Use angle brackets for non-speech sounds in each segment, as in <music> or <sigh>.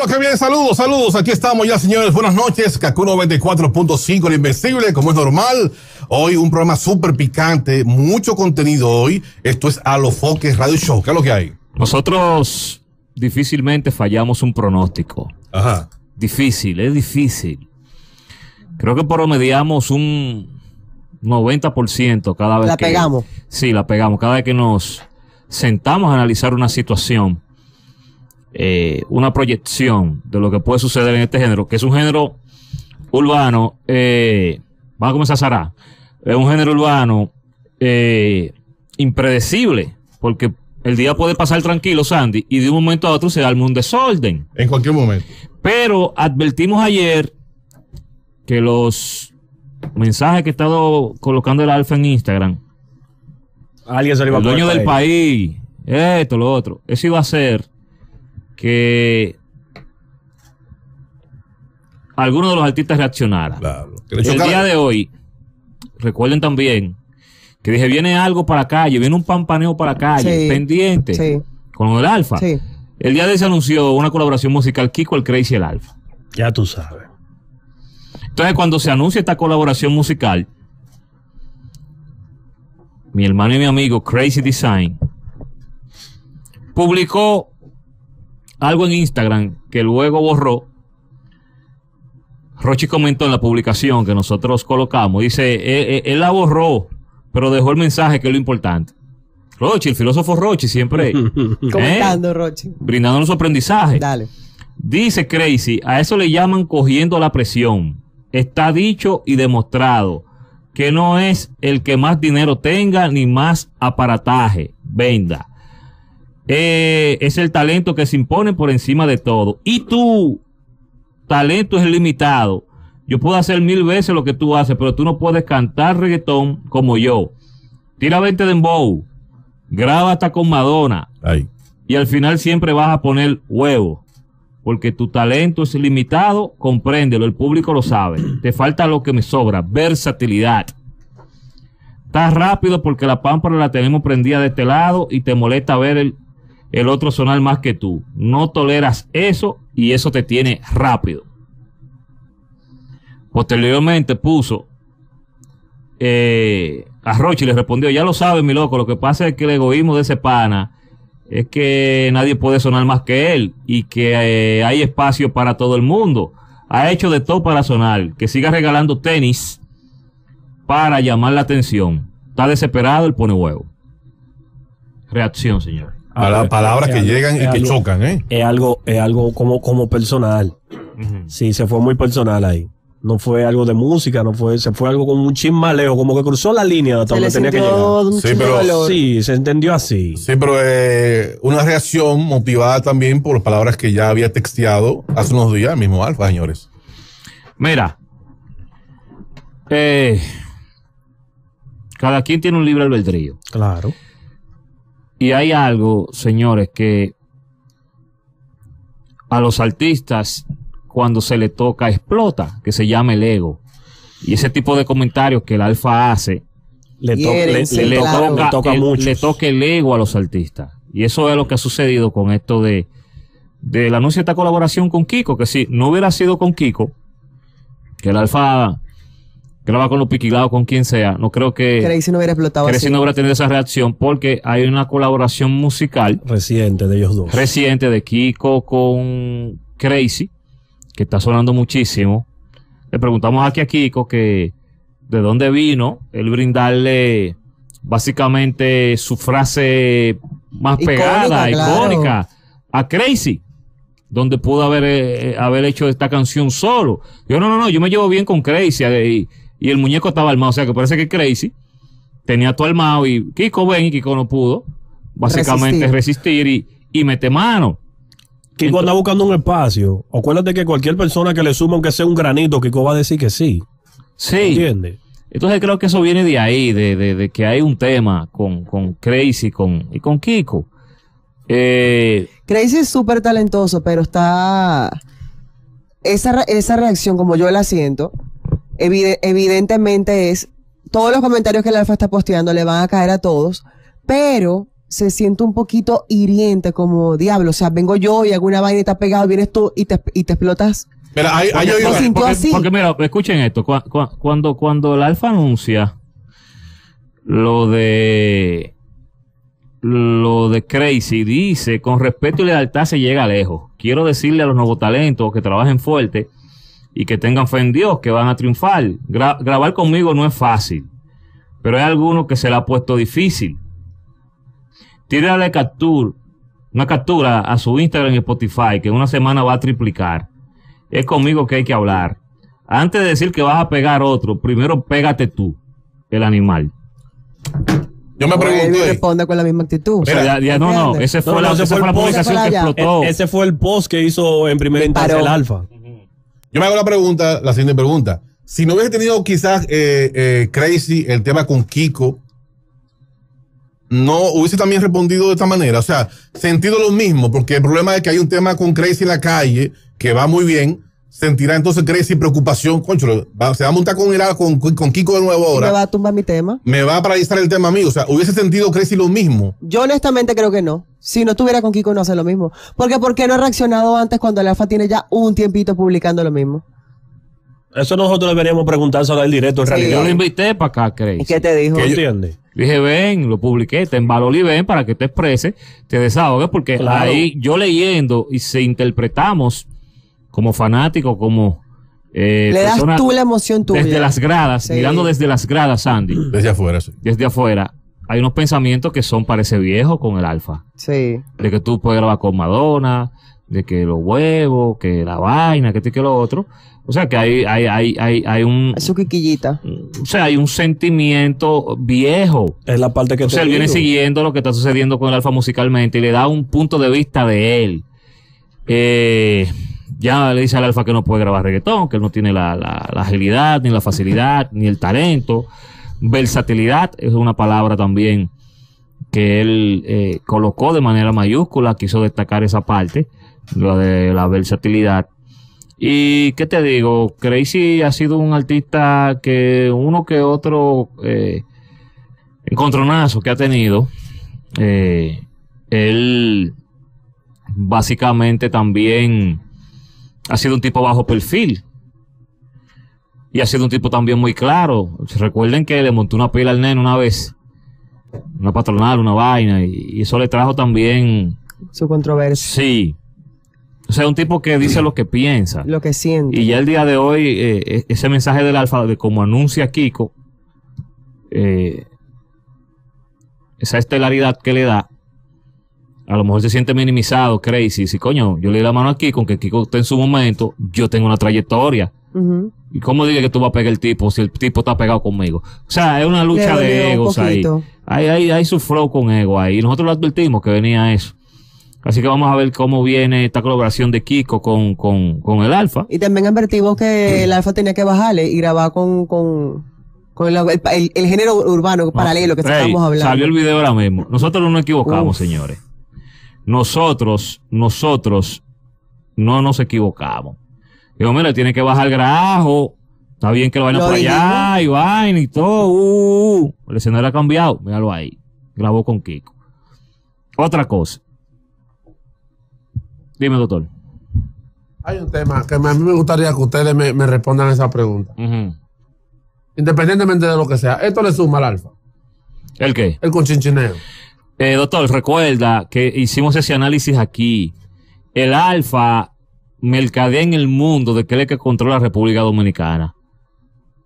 lo que viene, saludos, saludos. Aquí estamos ya, señores. Buenas noches. Kaku 94.5, el Invencible, como es normal. Hoy un programa súper picante, mucho contenido hoy. Esto es A los Foques Radio Show. ¿Qué es lo que hay? Nosotros difícilmente fallamos un pronóstico. Ajá. Difícil, es difícil. Creo que promediamos un 90% cada vez La que... pegamos. Sí, la pegamos. Cada vez que nos sentamos a analizar una situación, eh, una proyección de lo que puede suceder en este género, que es un género urbano, eh, vamos a comenzar Sara, es un género urbano eh, impredecible, porque el día puede pasar tranquilo, Sandy, y de un momento a otro se arma un desorden. En cualquier momento. Pero advertimos ayer que los mensajes que he estado colocando el alfa en Instagram, Alguien se lo iba el dueño del país, esto, lo otro, eso iba a ser que algunos de los artistas. Claro. Le El día de hoy, recuerden también que dije, viene algo para calle, viene un pampaneo para calle, Sí. pendiente, Sí. con el alfa. Sí. El día de hoy se anunció una colaboración musical Kiko, el Crazy y el Alfa. Ya tú sabes. Entonces, cuando se anuncia esta colaboración musical, mi hermano y mi amigo Crazy Design publicó algo en Instagram que luego borró. Rochi comentó en la publicación que nosotros colocamos, dice, "Eh, eh, él la borró, pero dejó el mensaje que es lo importante. Rochi, el filósofo Rochi, siempre <laughs> Comentando, Rochi. brindándonos su aprendizaje. Dale. Dice Crazy, a eso le llaman cogiendo la presión. Está dicho y demostrado que no es el que más dinero tenga ni más aparataje venda. Eh, es el talento que se impone por encima de todo. Y tu talento es limitado. Yo puedo hacer mil veces lo que tú haces, pero tú no puedes cantar reggaetón como yo. Tira 20 de dembow. Graba hasta con Madonna y al final siempre vas a poner huevo. Porque tu talento es limitado, compréndelo, el público lo sabe. <clears throat> Te falta lo que me sobra, versatilidad. Estás rápido porque la pámpara la tenemos prendida de este lado y te molesta ver el, el otro sonar más que tú. No toleras eso y eso te tiene rápido. Posteriormente puso eh, a Rochi le respondió, ya lo sabes, mi loco, lo que pasa es que el egoísmo de ese pana es que nadie puede sonar más que él y que eh, hay espacio para todo el mundo. Ha hecho de todo para sonar, que siga regalando tenis para llamar la atención. Está desesperado, el pone huevo. Reacción, señor. Pala- palabras es que algo- llegan y es que algo- chocan, ¿eh? Es algo, es algo como, como personal. Sí, se fue muy personal ahí. No fue algo de música, no fue, se fue algo como un lejos, como que cruzó la línea hasta donde tenía que llegar. un Sí, pero-. Sí, se entendió así. Sí, pero eh, una reacción motivada también por palabras que ya había texteado hace unos días, mismo Alfa, señores. Mira, eh, cada quien tiene un libre albedrío. Claro. Y hay algo, señores, que a los artistas cuando se le toca explota, que se llama el ego. Y ese tipo de comentarios que el alfa hace, Le, to- le- sí, le le, claro. toca, toca, le toca el, mucho. le toca el ego a los artistas. Y eso es lo que ha sucedido con esto de del anuncio de esta colaboración con Kiko, que si no hubiera sido con Kiko, que el alfa graba con los piquilados con quien sea, no creo que Crazy no hubiera explotado Crazy así. no hubiera tenido esa reacción porque hay una colaboración musical Reciente de ellos dos. reciente de Kiko con Crazy, que está sonando muchísimo. Le preguntamos aquí a Kiko que de dónde vino el brindarle básicamente su frase más Icónica, pegada, claro. icónica, a Crazy, donde pudo haber, eh, haber hecho esta canción solo. Yo no, no, no, yo me llevo bien con Crazy eh, y, y el muñeco estaba armado, o sea que parece que Crazy tenía todo armado y Kiko ven y Kiko no pudo básicamente resistir, y, y mete mano. Kiko anda buscando un espacio. Acuérdate que cualquier persona que le suma aunque sea un granito, Kiko va a decir que sí. Sí. ¿Entiendes? Entonces creo que eso viene de ahí, de, de, de que hay un tema con, con Crazy con, y con Kiko. Eh, Crazy es súper talentoso, pero está. Esa, re- esa reacción, como yo la siento, evide- evidentemente es. Todos los comentarios que el Alfa está posteando le van a caer a todos, pero se siente un poquito hiriente, como diablo. O sea, vengo yo y alguna vaina has pegado, vienes tú y te, y te explotas. Mira, hay, hay Porque, oído- Lo sintió porque- así. porque mira, escuchen esto. cua- cua- Cuando, cuando el Alfa anuncia lo de lo de Crazy, dice, con respeto y lealtad se llega lejos. Quiero decirle a los nuevos talentos que trabajen fuerte y que tengan fe en Dios, que van a triunfar. Gra- grabar conmigo no es fácil, pero hay algunos que se le ha puesto difícil. Tírale captura, una captura a su Instagram y Spotify, que en una semana va a triplicar. Es conmigo que hay que hablar. Antes de decir que vas a pegar otro, primero pégate tú, el animal. yo me Él pregunté. responde con la misma actitud. O sea, ya, ya- no, no, ese fue, No, la, no, ese fue la publicación que explotó. E- ese fue el post que hizo en primera Me instancia el Alfa. Yo me hago la pregunta, la siguiente pregunta. Si no hubiese tenido quizás eh, eh, Crazy el tema con Kiko, no hubiese también respondido de esta manera. O sea, sentido lo mismo, porque el problema es que hay un tema con Crazy en la calle que va muy bien. Sentirá entonces Crazy preocupación. Concho, va- se va a montar con, el, con, con Kiko de nuevo Y me ahora. va a tumbar mi tema. Me va a paralizar el tema mío. O sea, hubiese sentido Crazy lo mismo. Yo honestamente creo que no. Si no estuviera con Kiko no hace lo mismo. Porque ¿por qué no ha reaccionado antes cuando el Alfa tiene ya un tiempito publicando lo mismo? Eso nosotros deberíamos preguntárselo al directo en Sí. Yo realidad. lo invité para acá, Crazy. ¿Y qué te dijo? ¿Tú entiendes? Dije, ven, lo publiqué, te valor y ven para que te expreses, te desahogues, porque Claro. ahí yo leyendo y se interpretamos como fanáticos, como eh, Le das tú la emoción tuya. desde las gradas, Sí. mirando desde las gradas, Sandy, Desde afuera, sí. desde afuera, hay unos pensamientos que son parece viejo con el alfa. Sí. De que tú puedes grabar con Madonna, de que los huevos, que la vaina, que esto y que lo otro. O sea que hay, hay, hay, hay, hay un, Es su quiquillita. o sea, hay un sentimiento viejo. Es la parte que O sea, te él viene siguiendo lo que está sucediendo con el Alfa musicalmente y le da un punto de vista de él. Eh, ya le dice al Alfa que no puede grabar reggaetón, que él no tiene la, la- agilidad, ni la facilidad, ni el talento. Versatilidad es una palabra también que él eh, colocó de manera mayúscula, quiso destacar esa parte, lo de la versatilidad. Y qué te digo, Crazy ha sido un artista que uno que otro eh, encontronazo que ha tenido. eh, él básicamente también ha sido un tipo bajo perfil. Y ha sido un tipo también muy claro. Recuerden que le montó una pila al nene una vez. Una patronal, una vaina. Y, eso le trajo también. Su controversia. Sí. O sea, un tipo que dice lo que piensa. Lo que siente. Y ya el día de hoy, eh, e- ese mensaje del alfa, de como anuncia Kiko, eh, esa estelaridad que le da, a lo mejor se siente minimizado, crazy. Si coño, yo le di la mano a Kiko, aunque Kiko esté en su momento, yo tengo una trayectoria. ¿Y cómo diga que tú vas a pegar el tipo si el tipo está pegado conmigo? O sea, es una lucha Le de egos ahí. Hay, hay, hay su flow con ego ahí. Y nosotros lo advertimos que venía eso. Así que vamos a ver cómo viene esta colaboración de Kiko con, con, con el Alfa. Y también advertimos que el Alfa tenía que bajarle y grabar con, con, con el, el- el género urbano paralelo que Ey, estábamos hablando. Salió el video ahora mismo. Nosotros no nos equivocamos, Uf. señores. Nosotros, nosotros no nos equivocamos. Digo, mira, tiene que bajar el grajo. Está bien que lo vayan por allá y vaina y todo. Uh, uh. El escenario ha cambiado. Míralo ahí. Grabó con Kiko. Otra cosa. Dime, doctor. Hay un tema que a mí me gustaría que ustedes me, me respondan esa pregunta. Independientemente de lo que sea. Esto le suma al alfa. ¿El qué? El conchinchineo. Eh, doctor, recuerda que hicimos ese análisis aquí. El alfa mercadea en el mundo de que él es el que controla la República Dominicana.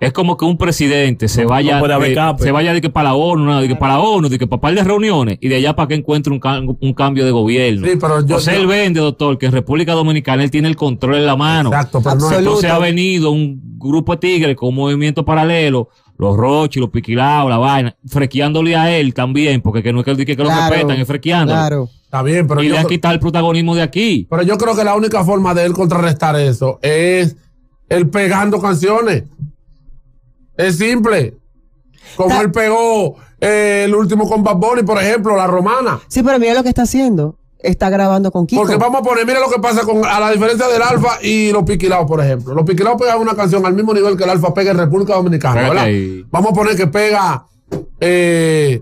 Es como que un presidente se No- vaya, no puede haber de- se vaya de que para la ONU, no, de que para la ONU, de que para par de reuniones y de allá para que encuentre un, ca- un cambio de gobierno. Sí, pero yo- yo- él vende, doctor, que en República Dominicana él tiene el control en la mano. Exacto, pero no. Entonces ha venido un grupo de tigres con un movimiento paralelo, los Rochi, los Piquilaos, la vaina, frequeándole a él también, porque que no es que, que, que lo Claro, respetan, es frequeándole. Claro. Está bien, pero y yo, le han cre- quitado el protagonismo de aquí. pero yo creo que la única forma de él contrarrestar eso es él pegando canciones. Es simple. Como Ta- él pegó eh, el último con Bad Bunny, por ejemplo, La Romana. Sí, pero mira lo que está haciendo. Está grabando con Kiko. Porque vamos a poner, mira lo que pasa con a la diferencia del Alfa y los Piquilaos, por ejemplo. Los Piquilaos pegan una canción al mismo nivel que el Alfa pega en República Dominicana, Pégate ¿verdad? ahí. Vamos a poner que pega eh,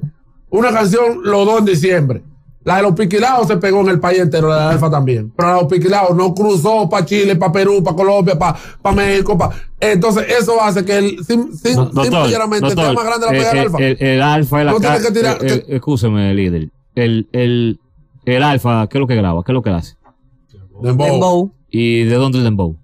una canción los dos en diciembre. La de los piquilados se pegó en el país entero, la de Alfa también. Pero la de los piquilados no cruzó para Chile, para Perú, para Colombia, para México. pa- Entonces, eso hace que el, sim, sim- Do- simple y llanamente sea más grande la el, pega del el- Alfa. el- el alfa es la No tiene que tirar- el- el- Escúcheme, líder. El, el, el alfa, ¿qué es lo que graba? ¿Qué es lo que hace? Dembow. Dembow. ¿Y de dónde el dembow?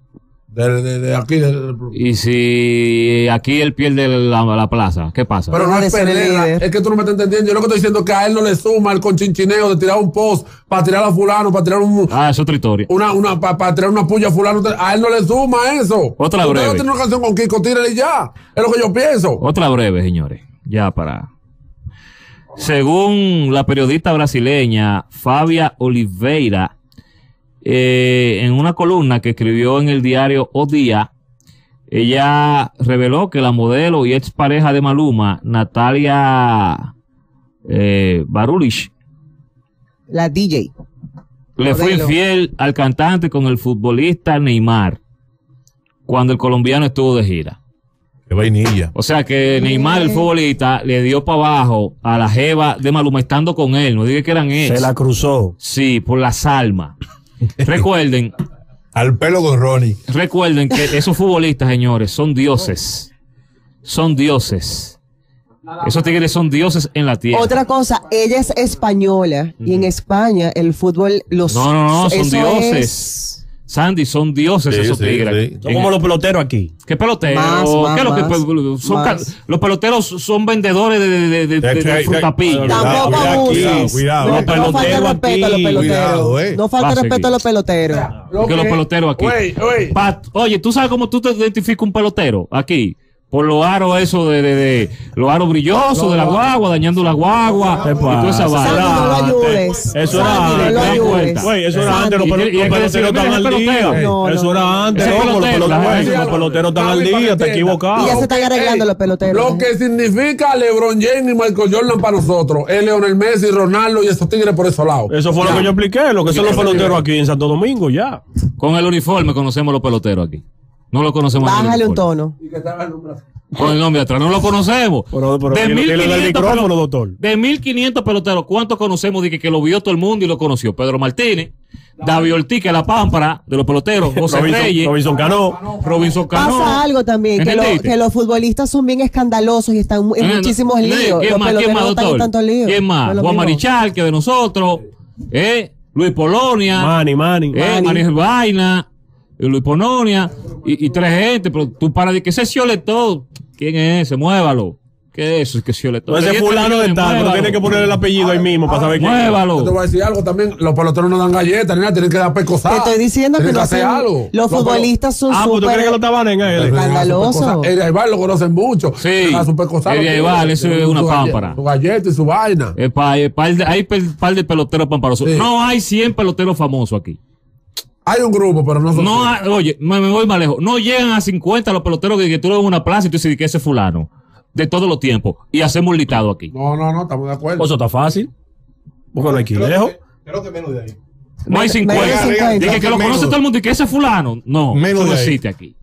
De, de- de aquí. de- de- Y si aquí él pierde la, la plaza, ¿qué pasa? pero no es pelea, es que tú no me estás entendiendo. Yo lo que estoy diciendo es que a él no le suma el conchinchineo de tirar un post para tirar a fulano, para tirar un, ah, es otra historia. una, una, para tirar una puya a fulano. A él no le suma eso. Otra Usted breve. no tiene una canción con Kiko, tírale y ya. Es lo que yo pienso. Otra breve, señores. Ya para. Según la periodista brasileña Fabia Oliveira, eh, en una columna que escribió en el diario O Día, ella reveló que la modelo y expareja de Maluma, Natalia eh, Barulich, La DJ. le fue infiel al cantante con el futbolista Neymar cuando el colombiano estuvo de gira. Qué vainilla. O sea que Neymar, el futbolista, le dio para abajo a la jeva de Maluma estando con él. No diga que eran Se ex. la cruzó. Sí, por las almas. <laughs> recuerden, Al pelo con Ronnie. recuerden que esos futbolistas, señores, son dioses. Son dioses. Esos tigres son dioses en la tierra. Otra cosa, ella es española y en España el fútbol los No, no, no, son dioses. es- Sandy, son dioses Sí, esos sí, tigres. sí. Son como los peloteros aquí. ¿Qué pelotero? Más, más, ¿Qué es lo que más, son más. ca- los peloteros son vendedores de, de, de, de- de- de frutapillas. Tampoco Cuidado, abuses. cuidado, cuidado. No, Los no falta peloteros respeto a los aquí. peloteros. Cuidado, eh. No falta respeto a los peloteros. Porque los peloteros aquí. Pat- oye, ¿tú sabes cómo tú te identificas un pelotero aquí? Por los aros eso de, de, de los aros brillosos de la guagua, dañando la guagua ¿Qué y toda esa vaina. Eso era antes. Los, peloteros están al día. Eso era antes. Los pelotero, peloteros- están al día. entienda. equivocado. Y ya se están arreglando los peloteros. Lo que significa LeBron James y Michael Jordan para nosotros es Leonel Messi, Ronaldo y esos tigres por esos lados. Eso fue lo que yo expliqué. Lo que son los peloteros aquí en Santo Domingo, ya. Con el uniforme conocemos los peloteros aquí. No lo conocemos. Bájale un tono. Con el nombre atrás. No lo conocemos. Pero- pero de dile- dile del 1500 micrófono, pelo- doctor. De 1500 peloteros, ¿cuántos conocemos de que, que lo vio todo el mundo y lo conoció? Pedro Martínez, David Ortiz, que es la pámpara de los peloteros, José Robinson, Reyes, Robinson Cano. Robinson Cano. Pasa algo también, que, lo- ¿Entendiste? que los futbolistas son bien escandalosos y están en Eh, muchísimos eh, líos. ¿Quién Los más, ¿Quién más, doctor? ¿Quién más? Juan mismo. Marichal, que de nosotros, eh, Luis Polonia, Manny, Manny. eh, Manny. María Vaina, Luis Polonia, y, y tres gente, pero tú para de que ese todo. ¿Quién es ese? Muévalo. ¿Qué es eso? Es que Cioletón. Ese fulano de tal, pero tiene que poner el apellido ahí mismo para saber quién es. Yo te Muévalo. voy a decir algo también. Los peloteros no dan galletas, ni nada, tienen que dar pecosas. Te estoy diciendo que, hacer hacen- algo. los futbolistas son Ah, pues tú crees que lo tabanen a él. escandalosos. Eri Aibar lo conocen mucho. Sí. Aibar, eso es una pámpara. Su galleta y su vaina. Eh, eh, hay pel- par de peloteros pamparosos. No hay 100 peloteros famosos aquí. Hay un grupo, pero no son. No oye, me, me voy más lejos. No llegan a 50 los peloteros que, que tú lo ves en una plaza y tú dices que ese es fulano. De todos los tiempos. Y hacemos un listado aquí. no, no, no, estamos de acuerdo. Pues Eso está fácil. Porque no hay que ir lejos. Creo que menos de ahí. No hay Menos 50. de 50. Dije que lo Menos. conoce todo el mundo y que ese es fulano. No, Menos eso no de ahí. existe aquí.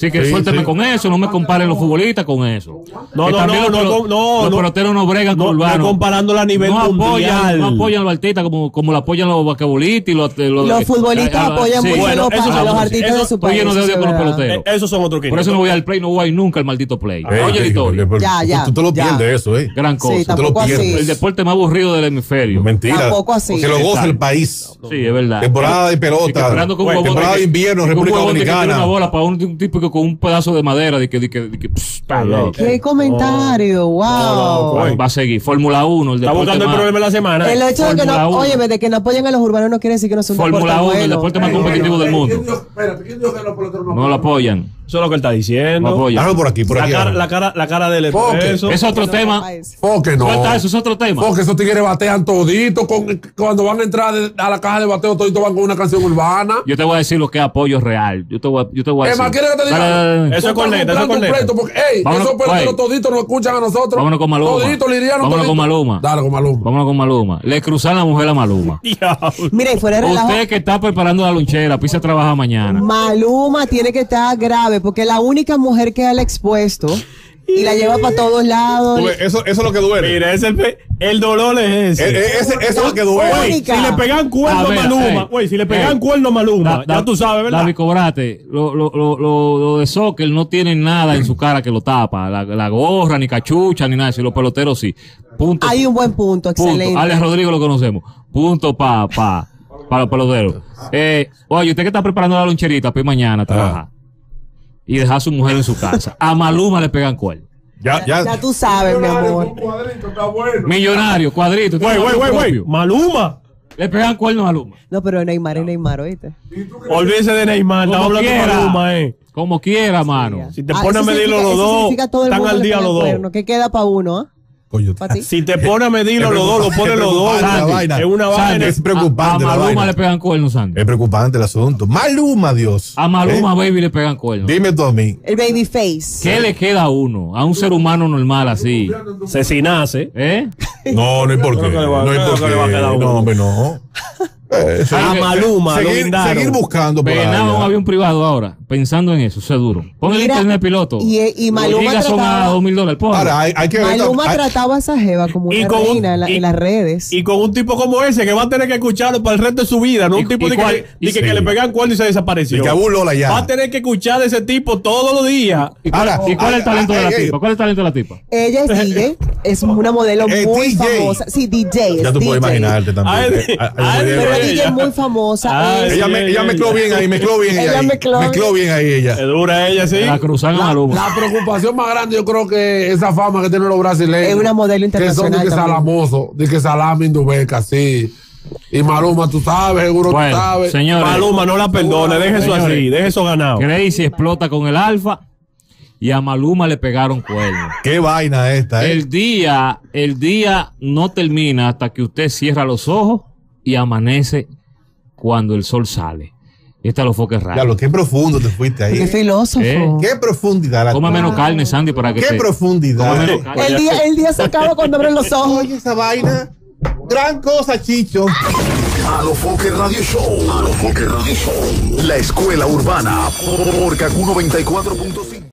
Así que Sí, suélteme sí. con eso, no me comparen los futbolistas con eso. No, Que no, no, los no, no, Los no. peloteros no bregan No, con no urbanos. comparándola a nivel no apoyan, mundial. no apoyan a los artistas como, como lo apoyan los basquetbolistas y los, los, Los futbolistas eh, apoyan sí. mucho Bueno, a los, eso a sí, los eso- artistas de su Estoy país. lleno de eso odio con los peloteros. Eh, esos son otros Por eso no voy al play, no voy a ir nunca al maldito play. Eh, Oye, eh, Victoria, pero Ya, tú- ya, Tú te lo ya. pierdes eso, eh. gran cosa. Sí, te lo tampoco pierdes. así. el deporte más aburrido del hemisferio. Mentira. Tampoco así. Que lo goza el país. Sí, es verdad. Temporada de Sí, que pelota. temporada de que- invierno, República que Dominicana. una bola para un, un tipo que con un pedazo de madera de que, de que, de que pss, está loco. Qué comentario, wow. no, Va- Va a seguir. Fórmula 1, el Está buscando el más- problema de la semana. El hecho de que no, oye, de que no apoyen a los urbanos no quiere decir que no son un Fórmula deporte 1, el deporte más Eh, competitivo del eh, mundo. ¿quién dijo- Espérate, ¿quién dijo que los peloteros no No lo apoyan. Eso es lo que él está diciendo. Hágalo por aquí, por La aquí. cara, la cara, la cara del Foque. eso. Es otro tema. Foque no. Suelta eso, es otro tema. Porque esos tigres batean todito. Con, cuando van a entrar a la caja de bateo, todito van con una canción urbana. Yo te voy a decir lo que es apoyo real. Yo te voy a, yo te voy a Es decir. más, ¿quieres que te diga? Dale, dale, dale. Eso es corneta, eso es corneta. Porque, ey, Vámonos, esos peloteros toditos nos escuchan a nosotros. Vámonos con Maluma. Todito, liriano, Vámonos todito. con Maluma. Dale con Maluma. Vámonos con Maluma. Le cruzan la mujer a Maluma. <laughs> Mira, y fuera de Usted que está preparando la lonchera, pisa a trabajar mañana. Maluma tiene que estar grave porque la única mujer que él ha expuesto y la lleva para todos lados. Eso, eso es lo que duele. Mira, ese es el, dolor es ese. Eh, eh, ese- eso es lo que duele. Si le pegan cuerno A ver, Maluma, ey, güey, si le pegan ey. cuerno a Maluma, Da- ya da- tú sabes, ¿verdad? David Cobrate, lo, lo, lo, lo, de soccer no tienen nada en su cara que lo tapa. La, la gorra, ni cachucha, ni nada. Si los peloteros sí. Punto. Hay un buen punto, punto. excelente. Alex Rodrigo lo conocemos. Punto pa, pa, para los peloteros. Eh, oye, usted que está preparando la loncherita para ir mañana a trabajar. Y dejar a su mujer en su casa. A Maluma le pegan cuerno. Ya, ya. Ya tú sabes, mi amor. Millonario, cuadrito. Güey, güey, güey, güey. Maluma. Le pegan cuerno a Maluma. No, pero Neymar es Neymar, ¿oíste? Olvídese de Neymar, estamos Como hablando de quiera. Maluma, eh. Como quiera, mano. Si te Ah, pones a significa- los dos, están al día los dos. cuerno. ¿Qué queda para uno, ah? Si te pones a medirlo los dos, lo pones los dos. Es una Sandy, vaina. es preocupante A, a Maluma vaina. le pegan cuerno, Sandy. Es preocupante el asunto. Maluma, Dios. A Maluma, ¿Eh? baby, le pegan cuerno. Dime tú a mí. El baby face. ¿Qué le queda a uno? A un ser humano normal así. Cecinase. ¿Eh? No, no hay por qué. No hay por qué. No, hombre, no. Eh, A seguir- Maluma lo seguir, guindaron. seguir buscando. Venado un avión privado ahora, pensando en eso, eso es duro. Pon el internet piloto. y- y Los Maluma gigas son a trataba- dos mil dólares. ponlo. Ahora, hay, hay que ver. Maluma hay- trataba a esa jeva como una un- reina en, la- y- en las redes. Y con un tipo como ese que va a tener que escucharlo para el resto de su vida, no ¿Y- un tipo y de cuál? que, Y de que, sí. que le pegan cuerno y se desapareció. Y que abulóla ya. Va a tener que escuchar de ese tipo todos los días. ¿Y cuál, Ahora, y cuál es el talento de la eh, tipa? ¿Cuál es el talento de la tipa? Ella es DJ, es una modelo <laughs> muy famosa. Sí, DJ. Ya tú puedes imaginarte también. Ah, DJ ella. muy famosa. Es- Ella, me, ella mezcló bien ahí, mezcló bien Ella ahí. mezcló bien. Mezcló bien ahí ella. Es dura ella, sí. La cruzan a La, Maluma. la preocupación más grande, yo creo que esa fama que tienen los brasileños. Es una modelo Que son de internacional que salamoso, de que salami indubeca, sí. Y Maluma, tú sabes, seguro tú Bueno, sabes. señores, Maluma, no la perdone, deje eso Señores. así, deje eso ganado. Crazy explota con el alfa y a Maluma le pegaron cuernos. Qué vaina esta, ¿eh? El día, el día no termina hasta que usted cierra los ojos y amanece cuando el sol sale. Esta lo foques Ya raro. lo qué profundo te fuiste ahí. Qué filósofo. ¿Eh? Qué profundidad. la Come menos carne, Sandy, para que Qué te- profundidad. Come menos carne. El día, el día se acaba cuando abren los ojos. Oye, esa vaina. Gran cosa, Chicho. A lo Foque Radio Show. A lo Foque Radio Show. La escuela urbana por Kaku 94.5.